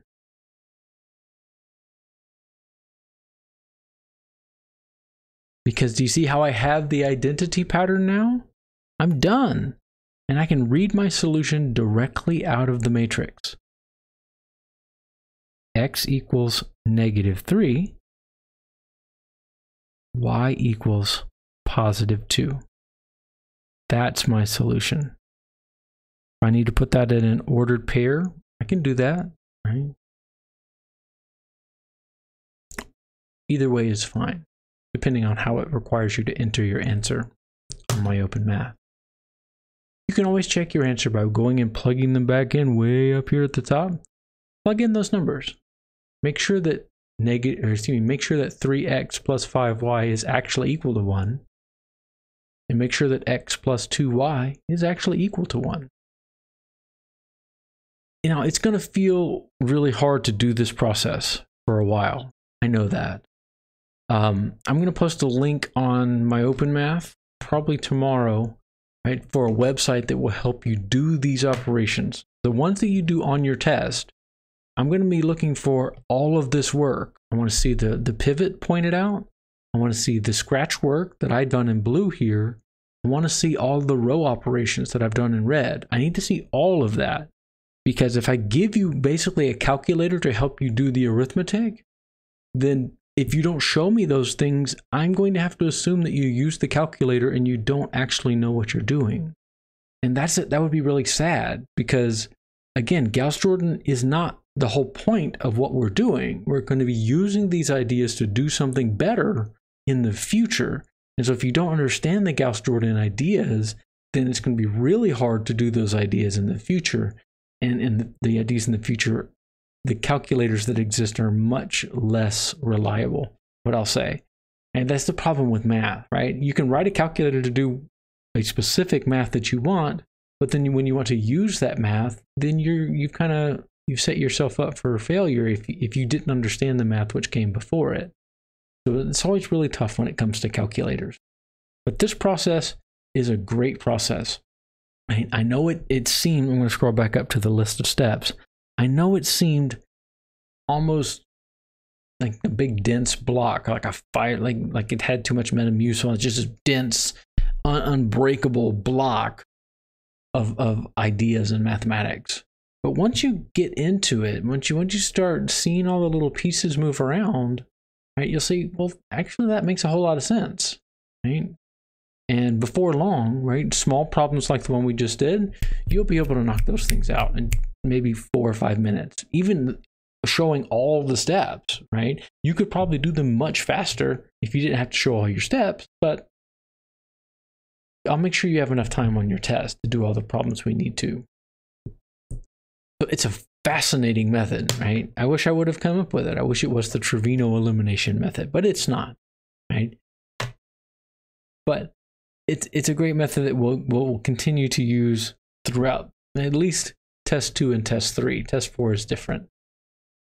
Because do you see how I have the identity pattern now? I'm done. And I can read my solution directly out of the matrix. x equals negative 3, y equals positive 2. That's my solution. If I need to put that in an ordered pair, I can do that, right? Either way is fine, depending on how it requires you to enter your answer on MyOpenMath. You can always check your answer by going and plugging them back in way up here at the top. Plug in those numbers. Make sure that negative, excuse me, make sure that 3x plus 5y is actually equal to 1. And make sure that x plus 2y is actually equal to 1. You know, it's going to feel really hard to do this process for a while. I know that. Um, I'm going to post a link on MyOpenMath probably tomorrow right, for a website that will help you do these operations. The ones that you do on your test, I'm going to be looking for all of this work. I want to see the, the pivot pointed out. I want to see the scratch work that I've done in blue here. I want to see all the row operations that I've done in red. I need to see all of that because if I give you basically a calculator to help you do the arithmetic, then if you don't show me those things, I'm going to have to assume that you use the calculator and you don't actually know what you're doing. And that's it. That would be really sad because, again, Gauss Jordan is not the whole point of what we're doing. We're going to be using these ideas to do something better in the future. And so, if you don't understand the Gauss Jordan ideas, then it's going to be really hard to do those ideas in the future. And, and the ideas in the future the calculators that exist are much less reliable, what I'll say. And that's the problem with math, right? You can write a calculator to do a specific math that you want, but then when you want to use that math, then you're you've kind of you've set yourself up for failure if if you didn't understand the math which came before it. So it's always really tough when it comes to calculators. But this process is a great process. I, I know it it seemed I'm going to scroll back up to the list of steps. I know it seemed almost like a big dense block, like a fire, like like it had too much metamucil. It's just a dense, un- unbreakable block of of ideas and mathematics. But once you get into it, once you once you start seeing all the little pieces move around, right, you'll see. Well, actually, that makes a whole lot of sense, right? And before long, right, small problems like the one we just did, you'll be able to knock those things out in maybe four or five minutes. Even showing all the steps, right? You could probably do them much faster if you didn't have to show all your steps, but I'll make sure you have enough time on your test to do all the problems we need to. So it's a fascinating method, right? I wish I would have come up with it. I wish it was the Trevino elimination method, but it's not, right? But it's it's a great method that we'll we'll continue to use throughout at least test two and test three. Test four is different.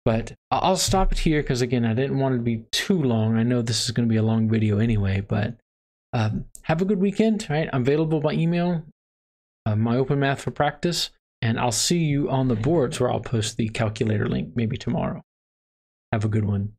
But I'll stop it here because again, I didn't want it to be too long. I know this is going to be a long video anyway, but um, have a good weekend. Right, I'm available by email, uh, MyOpenMath for Practice, and I'll see you on the boards where I'll post the calculator link maybe tomorrow. Have a good one.